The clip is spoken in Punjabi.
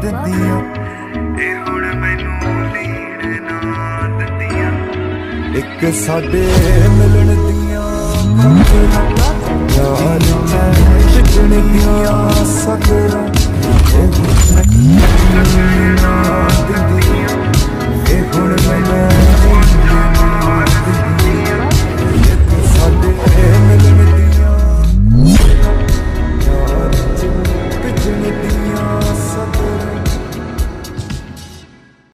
ਦਿੰਦੀਆਂ ਇਹ ਹੁਣ ਮੈਨੂੰ ਲੀਣ ਨਾ ਦਿੰਦੀਆਂ ਇੱਕ ਸਾਡੇ ਮਿਲਣ ਦੀਆਂ ਖਬਰਾਂ